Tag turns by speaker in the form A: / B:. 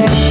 A: Yeah.